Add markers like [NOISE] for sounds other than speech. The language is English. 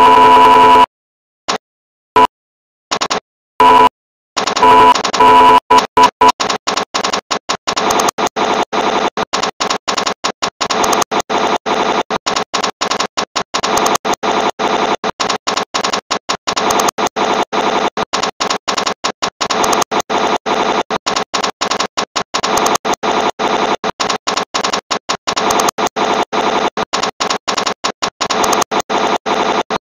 you [LAUGHS]